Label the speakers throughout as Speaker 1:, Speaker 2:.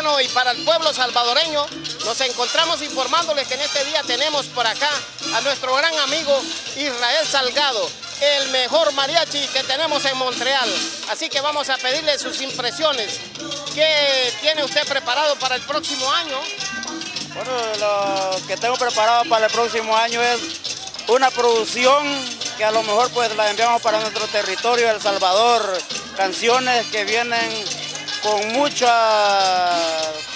Speaker 1: Bueno, y para el pueblo salvadoreño, nos encontramos informándoles que en este día tenemos por acá a nuestro gran amigo Israel Salgado, el mejor mariachi que tenemos en Montreal. Así que vamos a pedirle sus impresiones. ¿Qué tiene usted preparado para el próximo año?
Speaker 2: Bueno, lo que tengo preparado para el próximo año es una producción que a lo mejor pues la enviamos para nuestro territorio, El Salvador, canciones que vienen con muchas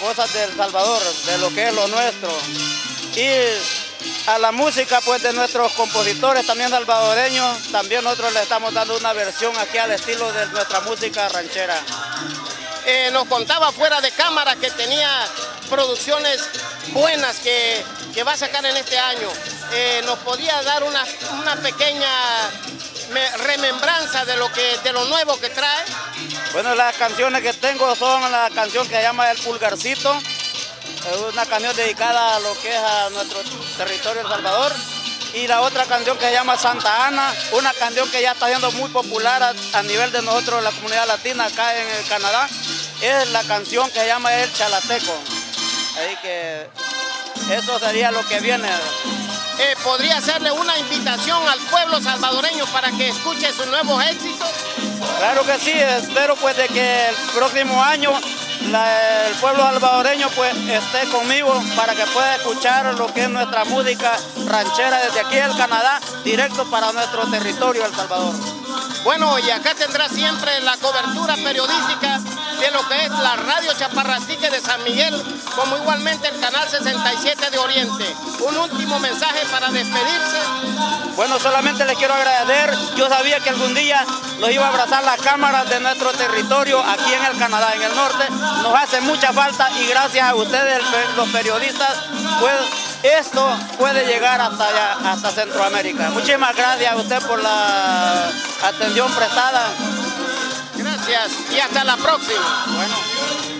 Speaker 2: cosas del Salvador, de lo que es lo nuestro. Y a la música pues de nuestros compositores también salvadoreños, también nosotros le estamos dando una versión aquí al estilo de nuestra música ranchera.
Speaker 1: Eh, nos contaba fuera de cámara que tenía producciones buenas que, que va a sacar en este año. Eh, ¿Nos podía dar una, una pequeña remembranza de lo, que, de lo nuevo que trae?
Speaker 2: Bueno, las canciones que tengo son la canción que se llama El Pulgarcito, una canción dedicada a lo que es a nuestro territorio El Salvador. Y la otra canción que se llama Santa Ana, una canción que ya está siendo muy popular a, nivel de nosotros, la comunidad latina acá en el Canadá, es la canción que se llama El Chalateco. Así que eso sería lo que viene.
Speaker 1: Eh, ¿Podría hacerle una invitación al pueblo salvadoreño para que escuche sus nuevos éxitos?
Speaker 2: Claro que sí, espero pues de que el próximo año el pueblo salvadoreño pues esté conmigo para que pueda escuchar lo que es nuestra música ranchera desde aquí del Canadá, directo para nuestro territorio, El Salvador.
Speaker 1: Bueno, y acá tendrá siempre la cobertura periodística lo que es la radio Chaparrastique de San Miguel, como igualmente el canal 67 de Oriente. Un último mensaje para despedirse.
Speaker 2: Bueno, solamente les quiero agradecer. Yo sabía que algún día los iba a abrazar las cámaras de nuestro territorio aquí en el Canadá, en el norte. Nos hace mucha falta y gracias a ustedes, los periodistas, pues esto puede llegar hasta allá, hasta Centroamérica. Muchísimas gracias a usted por la atención prestada.
Speaker 1: Gracias y hasta la próxima. Bueno.